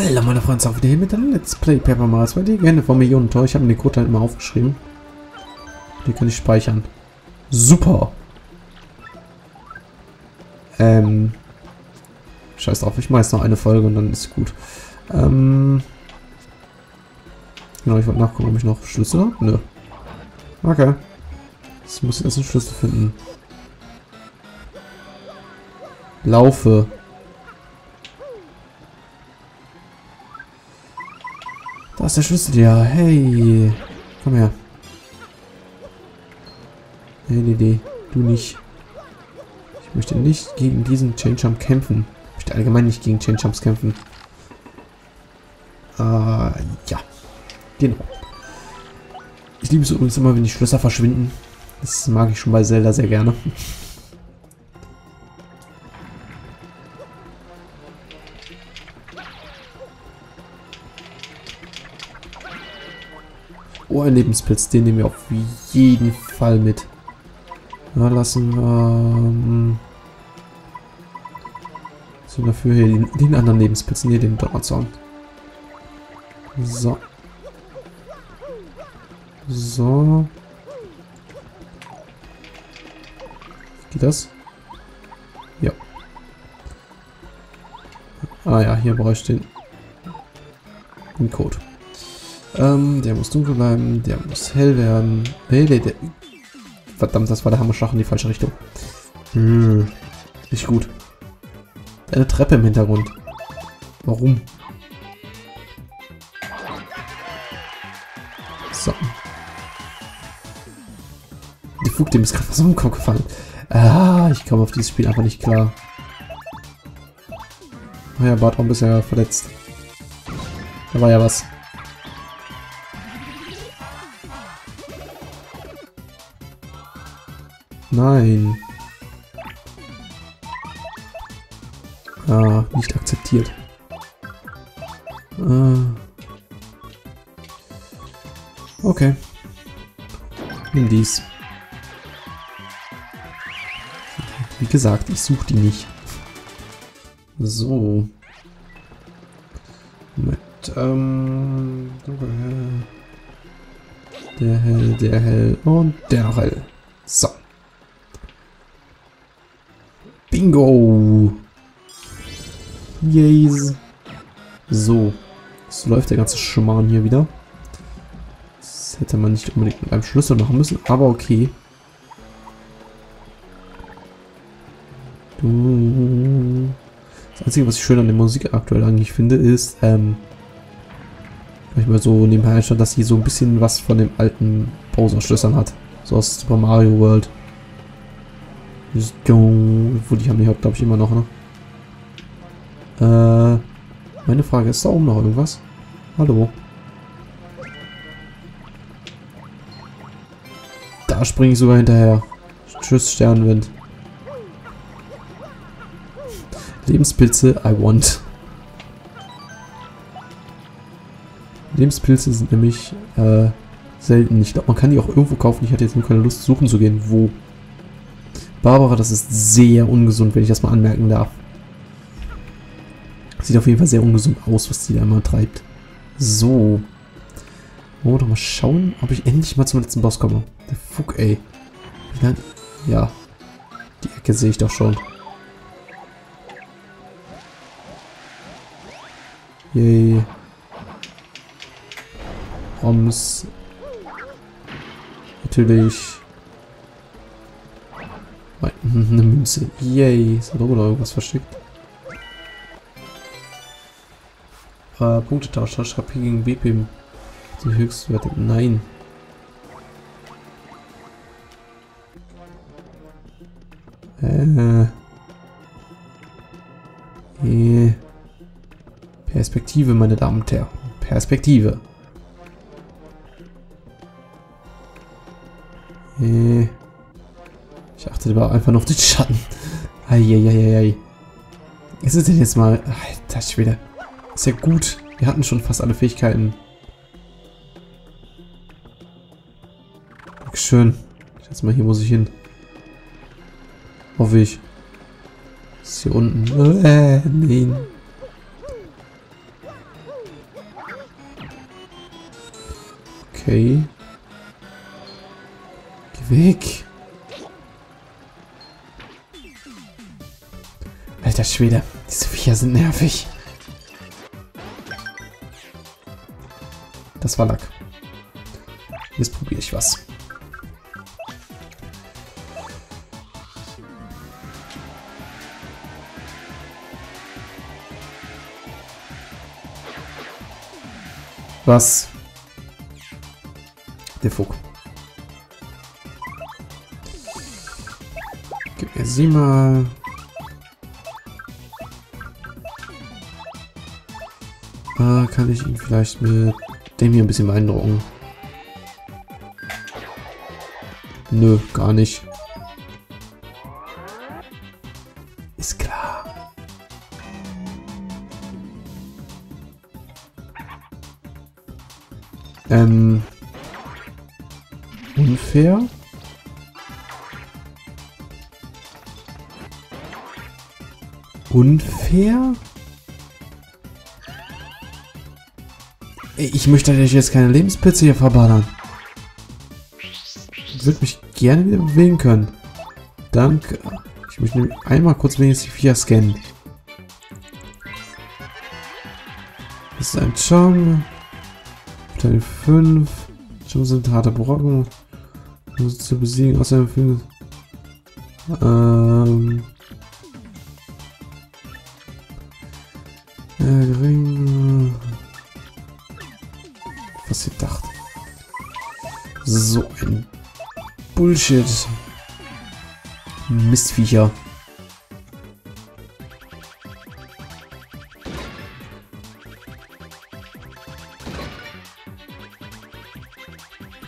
Hallo meine Freunde, auch wieder hier mit der Let's Play Paper Mario 2 die gerne von Millionen-Tor. Ich habe mir den Code halt immer aufgeschrieben. Den kann ich speichern. Super! Ähm. Scheiß drauf, ich mache jetzt noch eine Folge und dann ist gut. Ähm. Genau, ich wollte nachgucken, ob ich noch Schlüssel habe. Nö. Okay. Jetzt muss ich erst einen Schlüssel finden. Laufe. Ist der Schlüssel, ja. Hey. Komm her. Nee, nee, nee. Du nicht. Ich möchte nicht gegen diesen Chain Jump kämpfen. Ich möchte allgemein nicht gegen Chain Jumps kämpfen. Äh, ja. Genau. Ich liebe es übrigens immer, wenn die Schlösser verschwinden. Das mag ich schon bei Zelda sehr gerne. Oh, ein Lebenspilz. Den nehmen wir auf jeden Fall mit. Ja, lassen wir... Ähm, so, dafür hier den, den anderen Lebenspilz. Ne, den Donnerzaun. So. So. Geht das? Ja. Ah ja, hier brauche ich den, den Code. Ähm, der muss dunkel bleiben, der muss hell werden. Nee, der, der, verdammt, das war der Hammerschlag in die falsche Richtung. Hm, nicht gut. Eine Treppe im Hintergrund. Warum? So. Der Fug, dem ist gerade was am Kopf gefallen. Ah, ich komme auf dieses Spiel einfach nicht klar. Naja, Bartraum ist ja verletzt. Da war ja was. Nein. Ah, nicht akzeptiert. Ah. Okay. Nimm dies. Wie gesagt, ich suche die nicht. So. Mit, ähm... Der hell, der hell und der hell. So. Bingo! Yes! So. So läuft der ganze Schmarrn hier wieder. Das hätte man nicht unbedingt mit einem Schlüssel machen müssen, aber okay. Das Einzige, was ich schön an der Musik aktuell eigentlich finde, ist, ähm, mal so nebenher stand, dass sie so ein bisschen was von dem alten Bowser-Schlössern hat. So aus Super Mario World. Wo die haben die glaube ich, immer noch, ne? Äh, meine Frage, ist da oben noch irgendwas? Hallo? Da springe ich sogar hinterher. Tschüss, Sternwind. Lebenspilze, I want. Lebenspilze sind nämlich äh, selten. Ich glaube, man kann die auch irgendwo kaufen. Ich hatte jetzt nur keine Lust, suchen zu gehen. Wo? Barbara, das ist sehr ungesund, wenn ich das mal anmerken darf. Sieht auf jeden Fall sehr ungesund aus, was die da immer treibt. So. Wir doch mal schauen, ob ich endlich mal zum letzten Boss komme. Der Fuck, ey. Ja. Die Ecke sehe ich doch schon. Yay. Roms. Natürlich. Eine Münze. Yay. Ist da oben irgendwas versteckt? Äh, Punktetausch. Tausch HP gegen BP. Die Höchstwerte. Nein. Äh. Yeah. Perspektive, meine Damen und Herren. Perspektive. Äh. Achtet aber einfach nur auf den Schatten. Eieieiei. Ist es denn jetzt mal... Alter Schwede. Ist ja gut. Wir hatten schon fast alle Fähigkeiten. Schön. Ich schätze mal, hier muss ich hin. Hoffe ich. Ist hier unten. Äh, nein. Okay. Geh weg. Alter Schwede, diese Viecher sind nervig. Das war Lack. Jetzt probiere ich was. Was? Der Fug. Gib mir sie mal. Kann ich ihn vielleicht mit dem hier ein bisschen beeindrucken? Nö, gar nicht. Ist klar. Ähm. Unfair? Unfair? Ich möchte euch jetzt keine Lebenspilze hier verballern. Ich würde mich gerne wieder bewegen können. Danke. Ich möchte einmal kurz wenigstens die Viecher scannen. Das ist ein Charme. Teil 5. Schon sind harte Brocken. Also zu besiegen, außer dem Ähm. Ja, gering. So ein Bullshit. Mistviecher.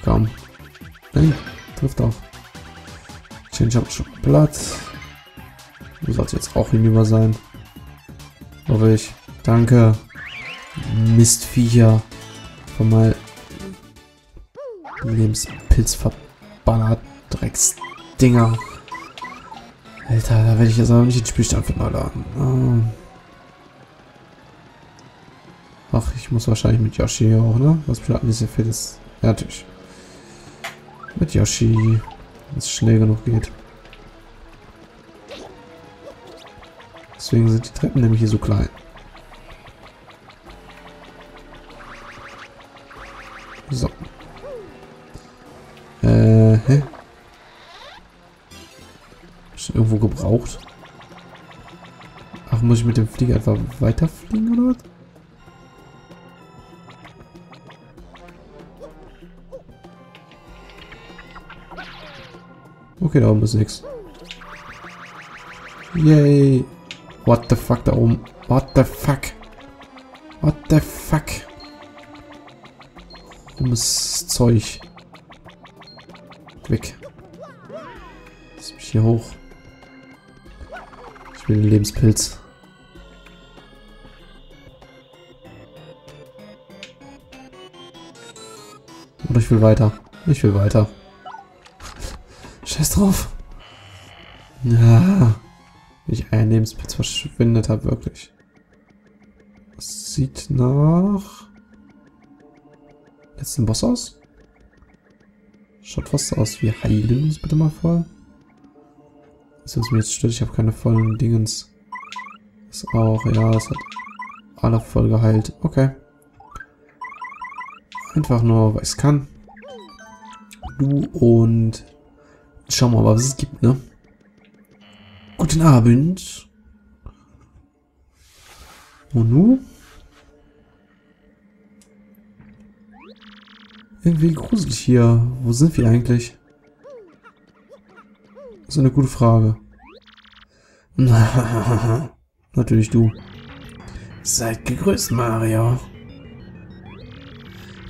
Komm. Nein, trifft auch. Change hat schon Platz. Du sollst jetzt auch hinüber sein. Hoffe ich. Danke. Mistviecher. Von mal Lebenspilz. Drecksdinger. Alter, da werde ich jetzt aber nicht den Spielstand für neu laden. Oh. Ach, ich muss wahrscheinlich mit Yoshi auch, ne? Was bestimmt nicht sehr viel ist. Ja, natürlich. Mit Yoshi, wenn es schnell genug geht. Deswegen sind die Treppen nämlich hier so klein. So. Äh, hä? Ist irgendwo gebraucht? Ach, muss ich mit dem Flieger einfach weiterfliegen oder was? Okay, da oben ist nichts. Yay. What the fuck da oben? What the fuck? What the fuck? Dummes Zeug. Weg. Lass mich hier hoch. Ich will den Lebenspilz. Oder ich will weiter. Ich will weiter. Scheiß drauf. Ja. Wenn ich einen Lebenspilz verschwindet habe, wirklich. Das sieht nach... Letzten Boss aus? Schaut fast aus wie heilen uns bitte mal voll. Ist mir jetzt stört, ich habe keine vollen Dingens. Ist auch, ja, es hat alle voll geheilt. Okay. Einfach nur, weil es kann. Du und schauen wir mal, was es gibt, ne? Guten Abend. Und nun? Irgendwie gruselig hier. Wo sind wir eigentlich? Das ist eine gute Frage. Natürlich du. Seid gegrüßt, Mario.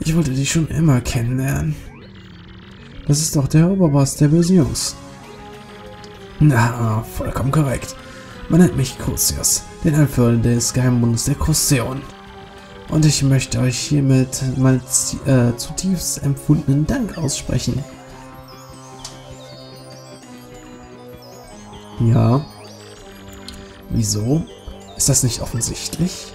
Ich wollte dich schon immer kennenlernen. Das ist doch der Oberboss der bösen Jungs. Na, vollkommen korrekt. Man nennt mich Crucius, den Anführer des Geheimbundes der Crucion. Und ich möchte euch hiermit meinen äh, zutiefst empfundenen Dank aussprechen. Ja. Wieso? Ist das nicht offensichtlich?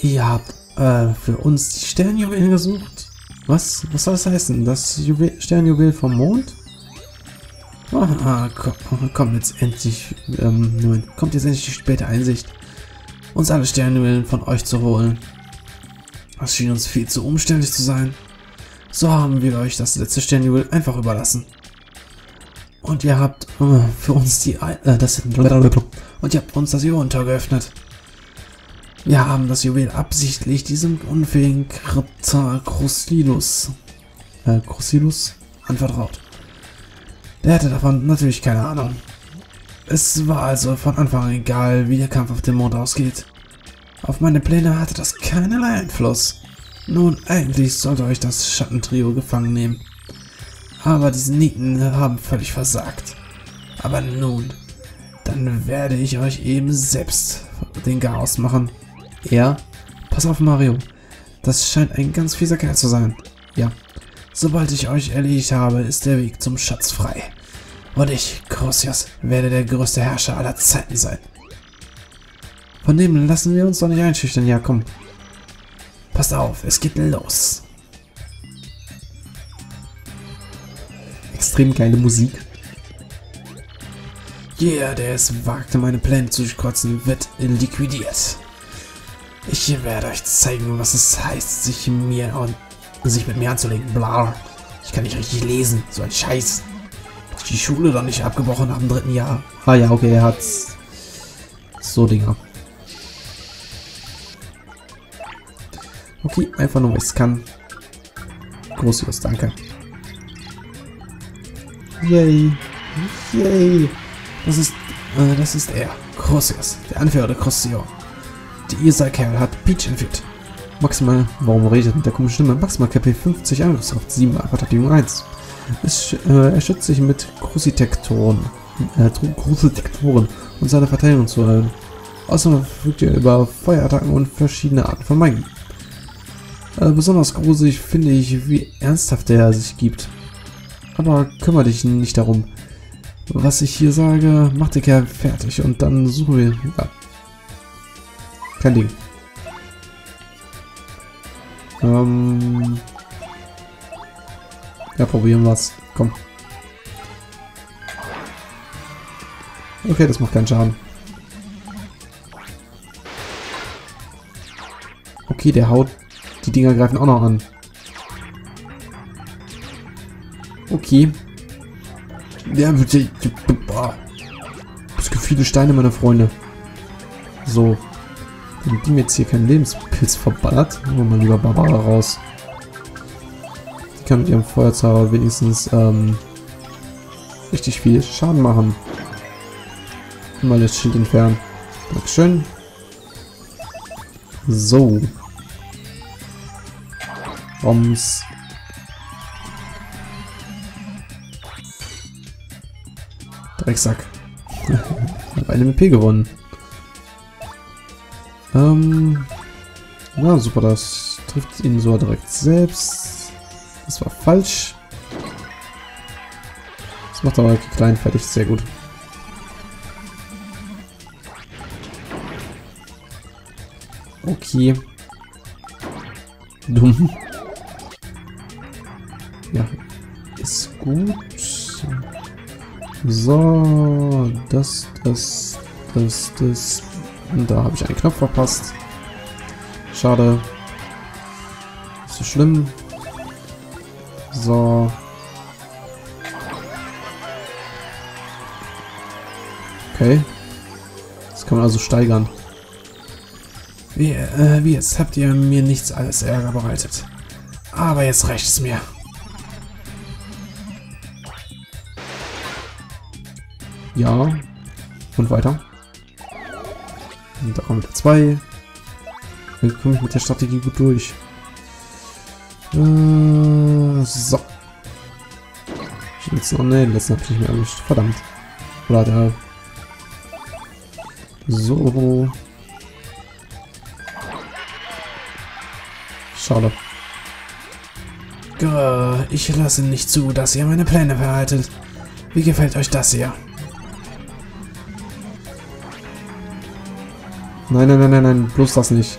Ihr habt äh, für uns die Sternjuwelen gesucht? Was? Was soll das heißen? Das Juwel Sternjuwel vom Mond? Ah, ah, komm, komm jetzt endlich, ähm, kommt jetzt endlich die späte Einsicht, uns alle Sternjuwelen von euch zu holen. Das schien uns viel zu umständlich zu sein. So haben wir euch das letzte Sternjuwel einfach überlassen. Und ihr habt äh, für uns die, äh, das, und ihr habt uns das Ionentor geöffnet. Wir haben das Juwel absichtlich diesem unfähigen Kryptar Crucilus, äh, Crucilus anvertraut. Der hatte davon natürlich keine Ahnung. Es war also von Anfang an egal, wie der Kampf auf dem Mond ausgeht. Auf meine Pläne hatte das keinerlei Einfluss. Nun, eigentlich sollte euch das Schattentrio gefangen nehmen. Aber diese Nieten haben völlig versagt. Aber nun, dann werde ich euch eben selbst den Chaos machen. Ja, pass auf Mario. Das scheint ein ganz fieser Kerl zu sein. Ja, sobald ich euch erledigt habe, ist der Weg zum Schatz frei. Und ich, Crucius, werde der größte Herrscher aller Zeiten sein. Von dem lassen wir uns doch nicht einschüchtern. Ja, komm. Passt auf, es geht los. Extrem geile Musik. Jeder, der es wagte, meine Pläne zu durchkreuzern, wird liquidiert. Ich werde euch zeigen, was es heißt, sich mir und sich mit mir anzulegen. Bla. Ich kann nicht richtig lesen. So ein Scheiß. Die Schule doch nicht abgebrochen nach dem dritten Jahr. Ah ja, okay, er hat's. So Dinger. Okay, einfach nur, weil es kann. Großius, danke. Yay. Yay. Das ist, äh, das ist er. Großius, der Anführer der Crossio. Die Isa-Kerl hat Peach entführt. Maximal, warum redet mit der komischen Stimme? Maximal KP 50 Angriffskraft 7, Verteidigung 1. Es, äh, er schützt sich mit Crucitektoren, äh, Crucitektoren und seine Verteidigung zu erhöhen. Außerdem verfügt er über Feuerattacken und verschiedene Arten von Magie. Äh, besonders gruselig finde ich, wie ernsthaft er sich gibt. Aber kümmere dich nicht darum. Was ich hier sage, mach den Kerl fertig und dann suchen wir... Ja. Kein Ding. Ähm... Ja, probieren wir's. Komm. Okay, das macht keinen Schaden. Okay, der haut die Dinger greifen auch noch an. Okay. Der wird... Boah. Es gibt viele Steine, meine Freunde. So. Wenn die mir jetzt hier keinen Lebenspilz verballert, holen wir mal lieber Barbara raus. Die kann mit ihrem Feuerzauber wenigstens ähm, richtig viel Schaden machen. Mal das Schild entfernen. Dankeschön. So. Bombs. Drecksack. Habe eine MP gewonnen. Ähm. Na, super, das trifft ihn so direkt selbst. Das war falsch. Das macht aber klein fertig, sehr gut. Okay. Dumm. Ja, ist gut. So, das, das, das, das. Und da habe ich einen Knopf verpasst. Schade. Nicht so schlimm. So. Okay. Das kann man also steigern. Wie, äh, wie jetzt habt ihr mir nichts alles Ärger bereitet. Aber jetzt reicht es mir. Ja. Und weiter. Und da kommen wieder zwei. Dann komme ich mit der Strategie gut durch. Äh, so. Jetzt noch, ne, den letzten habe ich nicht mehr erwischt. Verdammt. Oder der. So. Schade. Ich lasse nicht zu, dass ihr meine Pläne verhaltet. Wie gefällt euch das hier? Nein, nein, nein, nein, nein, bloß das nicht.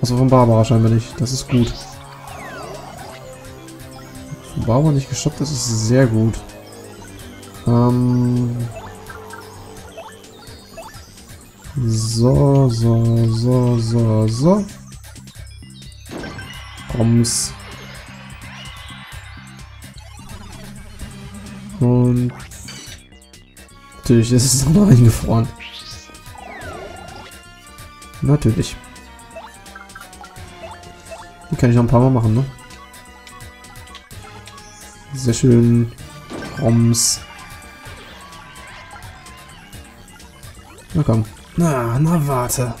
Also von Barbara scheinbar nicht. Das ist gut. Von Barbara nicht gestoppt, das ist sehr gut. Ähm... So, so, so, so, so. Komm's. Und natürlich ist es noch eingefroren. Natürlich. Die kann ich noch ein paar Mal machen, ne? Sehr schön. Roms. Na komm. Na, na warte.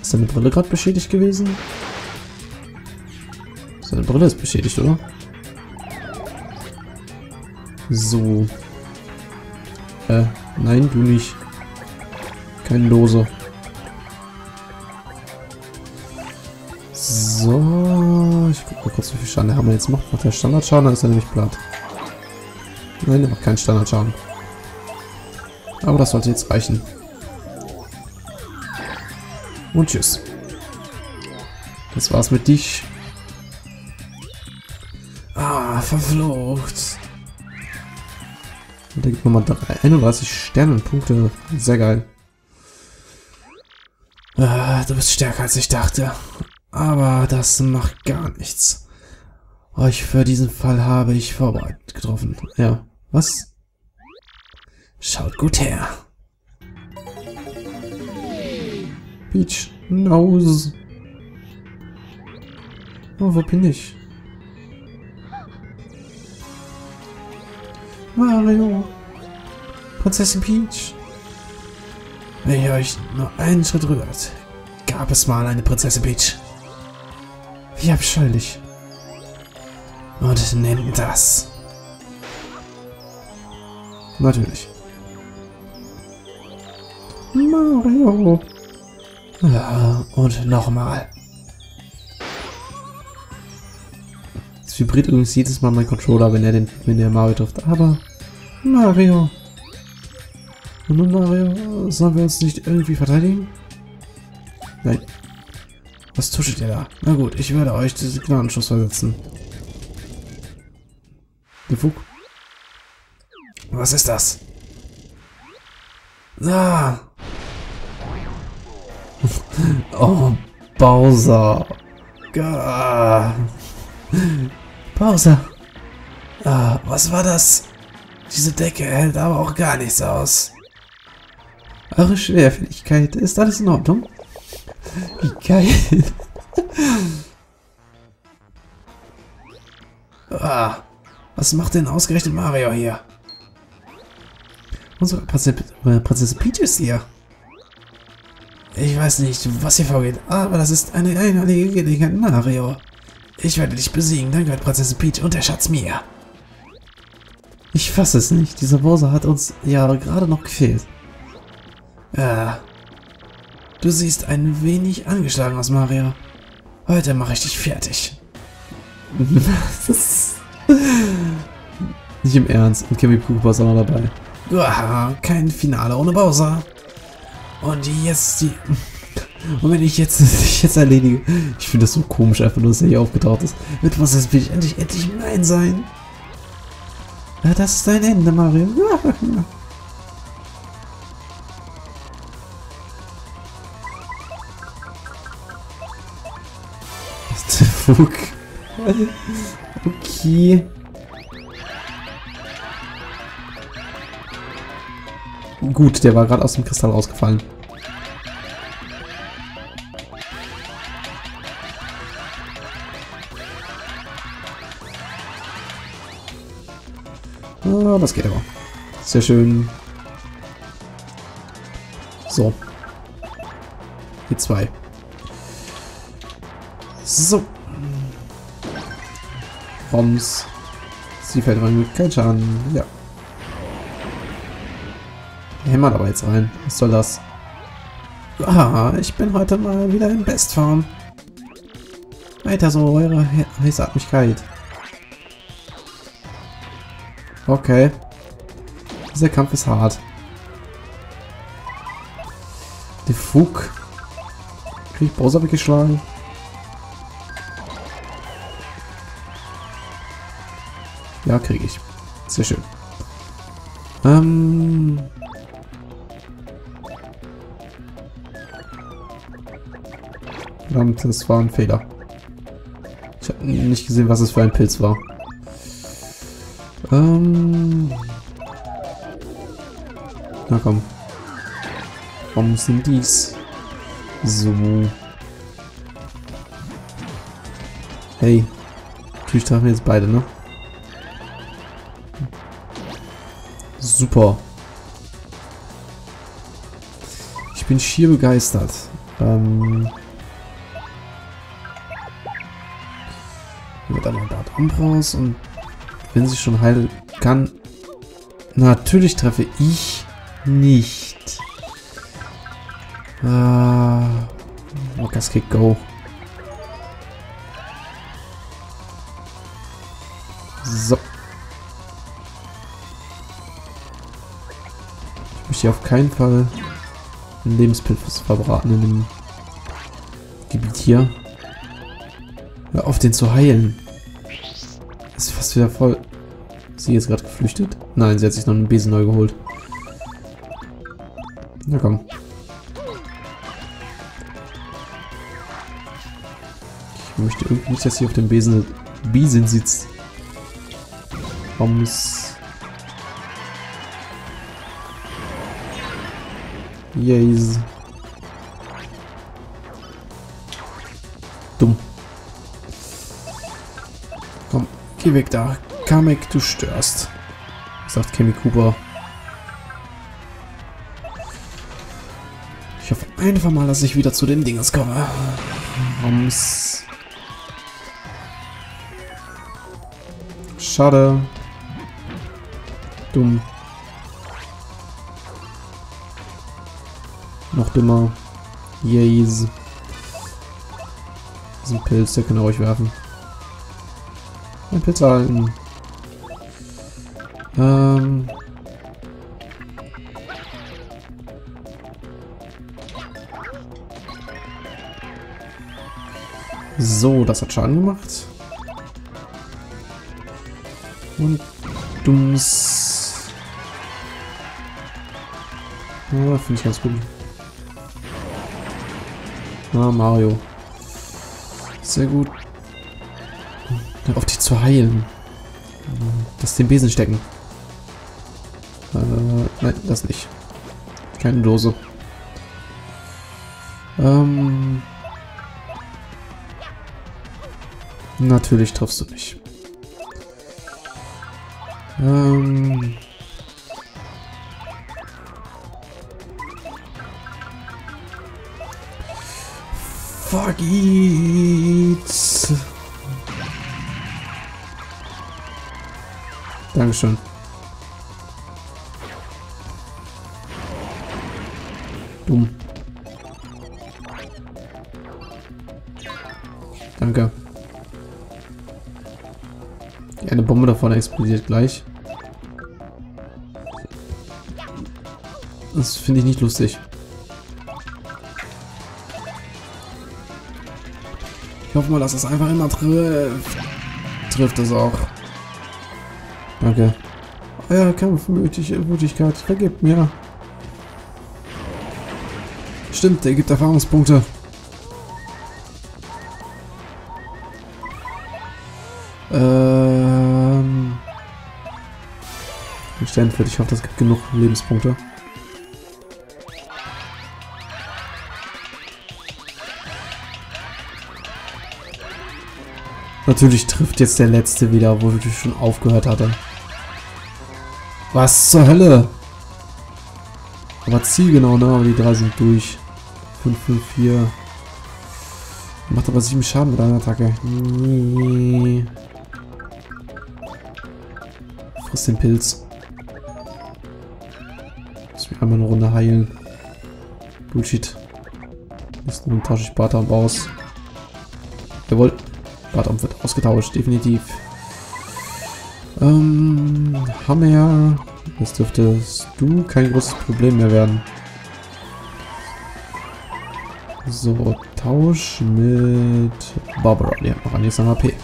Ist deine Brille gerade beschädigt gewesen? Seine Brille ist beschädigt, oder? So. Äh, nein, du nicht. Kein Lose. So, ich guck mal kurz, wie viel Schaden der Hammer jetzt macht. Macht der Standardschaden, dann ist er nämlich platt. Nein, der macht keinen Standardschaden. Aber das sollte jetzt reichen. Und tschüss. Das war's mit dich. Ah, verflucht. Und da gibt nochmal 31 Sternenpunkte. Sehr geil. Ah, du bist stärker als ich dachte. Aber das macht gar nichts. Euch für diesen Fall habe ich vorbereitet getroffen. Ja. Was? Schaut gut her. Peach Nose. Oh, wo bin ich? Mario. Prinzessin Peach. Wenn ihr euch nur einen Schritt rührt, gab es mal eine Prinzessin Peach. Wie abscheulich. Und nennt das. Natürlich. Mario. Ja, und nochmal. Es vibriert übrigens jedes Mal mein Controller, wenn er den, wenn er Mario trifft. Aber Mario. Nun Mario, sollen wir uns nicht irgendwie verteidigen? Nein. Was tuschelt ihr da? Na gut, ich werde euch diesen Gnadenschuss versetzen. Gefug. Was ist das? Ah, oh, Bowser. Gah. Bowser. Ah, was war das? Diese Decke hält aber auch gar nichts aus. Eure Schwerfälligkeit, ist alles in Ordnung? Wie geil. ah, was macht denn ausgerechnet Mario hier? Unsere Prinzessin Peach ist hier. Ich weiß nicht, was hier vorgeht, aber das ist eine einmalige Gelegenheit, Mario. Ich werde dich besiegen, dann gehört Prinzessin Peach und der Schatz mir. Ich fasse es nicht. Dieser Bowser hat uns ja gerade noch gefehlt. Ja. Du siehst ein wenig angeschlagen aus, Mario. Heute mache ich dich fertig. das nicht im Ernst. Und Kimmy Cooper ist auch noch dabei. Uah, kein Finale ohne Bowser. Und jetzt die... Und wenn ich jetzt, ich jetzt erledige... Ich finde das so komisch, einfach nur, dass er hier aufgetaucht ist. Mit was das will ich endlich, endlich mein sein. Ja, das ist dein Ende, Mario. Fuck. Okay. Gut, der war gerade aus dem Kristall rausgefallen. Ah, das geht aber. Sehr schön. So. Die zwei. So. Bombs. Sie fällt rein mit kein Schaden. Ja. Hämmert aber jetzt rein. Was soll das? Ah, ich bin heute mal wieder in Bestform. Weiter so, eure He Heißatmigkeit. Okay. Dieser Kampf ist hart. Der Fug Krieg ich Bowser weggeschlagen? Ja, kriege ich. Sehr schön. Ähm... Verdammt, das war ein Fehler. Ich habe nicht gesehen, was es für ein Pilz war. Ähm... Na komm. Warum sind dies? So. Hey. Natürlich treffen wir jetzt beide, ne? Super. Ich bin schier begeistert. Ähm... Mit einmal Bad Ambros und wenn sie schon heilen kann. Natürlich treffe ich nicht. Ah, Lucas Kick Go. So. Ich möchte hier auf keinen Fall einen Lebenspilz verbraten in dem Gebiet hier. Hör auf, den zu heilen. Ist wieder voll. Ist sie jetzt gerade geflüchtet? Nein, sie hat sich noch einen Besen neu geholt. Na komm. Ich möchte irgendwie nicht, dass sie auf dem Besen Besen sitzt. Ist... Yes. Dumm. Geh weg da. Kamek, du störst. Sagt Kemi Cooper. Ich hoffe einfach mal, dass ich wieder zu den Dinges komme. Rums. Schade. Dumm. Noch dümmer. Yes. Diesen Pilz, der kann er euch werfen. Ein Pilz halten. Ähm. So, das hat Schaden gemacht. Und dumms. Ja, finde ich ganz gut. Ah, Mario. Sehr gut. Auf dich zu heilen. Das den Besen stecken. Äh, nein, das nicht. Keine Dose. Ähm... Natürlich triffst du mich. Ähm... Fuck it. Dankeschön. Dumm. Danke. Eine Bombe davon explodiert gleich. Das finde ich nicht lustig. Ich hoffe mal, dass es einfach immer trifft. Trifft es auch. Danke. Euer Kampfmutigkeit, vergibt mir. Stimmt, der gibt Erfahrungspunkte. Ähm. Stanford, ich hoffe, das gibt genug Lebenspunkte. Natürlich trifft jetzt der letzte wieder, wo ich schon aufgehört hatte. Was zur Hölle? Aber zielgenau, ne? Aber die drei sind durch. 5, 5, 4. Macht aber 7 Schaden mit einer Attacke. Nee. Friss den Pilz. Muss mich einmal eine Runde heilen. Bullshit. Jetzt nun tausche ich Bartam aus. Jawohl. Bartam wird ausgetauscht, definitiv. Ähm, Hammer. Jetzt dürftest du kein großes Problem mehr werden. So, Tausch mit Barbara. Die hat noch einiges an AP.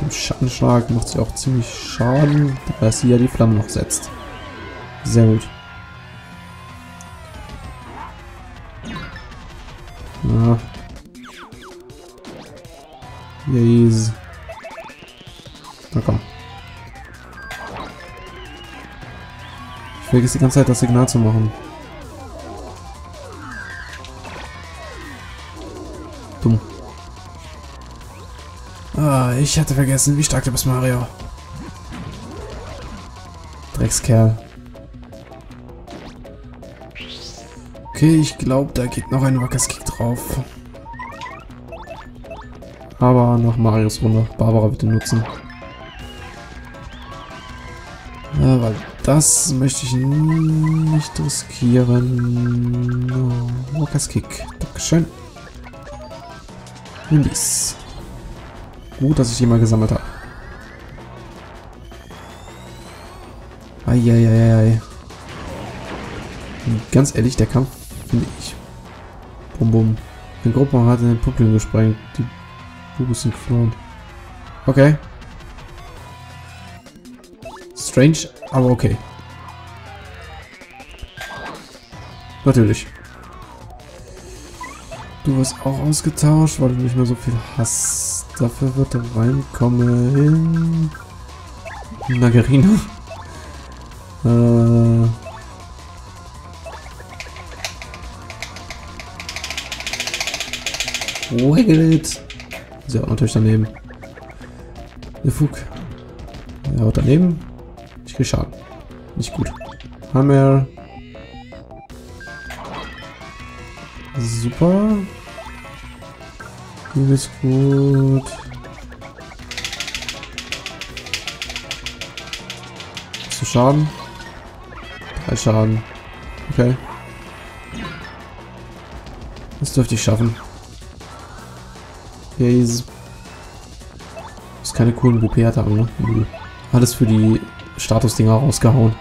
Im Schattenschlag macht sie auch ziemlich Schaden, da sie ja die Flamme noch setzt. Sehr gut. Na. Yes. Na komm. Ich vergesse die ganze Zeit das Signal zu machen. Dumm. Ah, ich hatte vergessen, wie stark du bist, Mario. Dreckskerl. Okay, ich glaube, da geht noch ein Wackerskick drauf. Aber nach Marios Runde. Barbara bitte nutzen. Das möchte ich nicht riskieren. Oh, Wackerskick. Dankeschön. Nimm dies. Gut, dass ich die mal gesammelt habe. Eieieiei. Ganz ehrlich, der Kampf finde ich. Bum bum. Eine Gruppe hat in den Publikum gesprengt. Die Bubus sind geflohen. Okay. Strange, aber okay. Natürlich. Du wirst auch ausgetauscht, weil du nicht mehr so viel hast. Dafür wird er reinkommen. Nagarina. Äh. Wiggle Sie haut natürlich daneben. Der Fug. Er haut daneben. Ich krieg Schaden. Nicht gut. Hammer. Super. Ist gut. Du Schaden? Drei Schaden. Okay. Das dürfte ich schaffen. Yes. Ist keine coolen WP-Attacken, ne? Alles für die Statusdinger rausgehauen.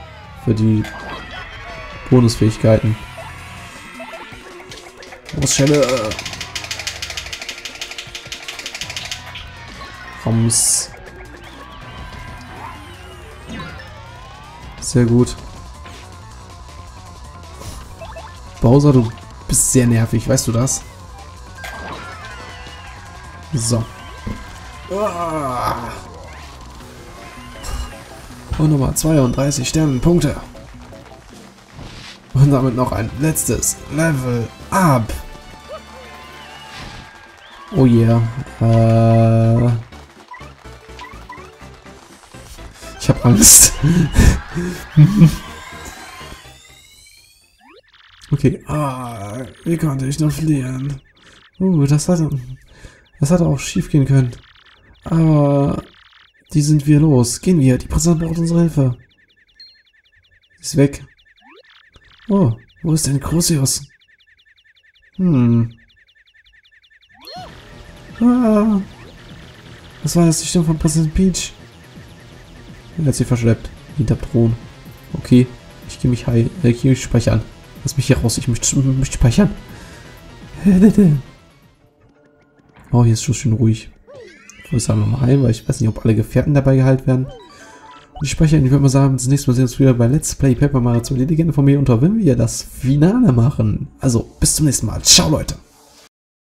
Für die Bonusfähigkeiten. Schelle. Rams. Sehr gut. Bowser, du bist sehr nervig, weißt du das? So. Und Nummer 32 Sternenpunkte. Und damit noch ein letztes Level up. Oh yeah. Äh ich habe Angst. okay. Ah, wie konnte ich nur fliehen? Uh, das hat, das hat auch schief gehen können. Aber die sind wir los. Gehen wir. Die Präsident braucht unsere Hilfe. Ist weg. Oh, wo ist denn Crucius? Hm. Ah. Das war jetzt die Stimme von Präsident Peach. Er hat sie verschleppt. Hinter Thron. Okay. Ich gehe mich. Äh, ich gehe mich speichern. Lass mich hier raus. Ich möchte, möchte speichern. Oh, hier ist schon schön ruhig. Ich würde sagen, mal heim, weil ich weiß nicht, ob alle Gefährten dabei gehalten werden. Und ich speichere, ich würde mal sagen, das nächste Mal sehen wir uns wieder bei Let's Play Paper Mario 2, die Legende von mir unter, wenn wir das Finale machen. Also, bis zum nächsten Mal. Ciao, Leute.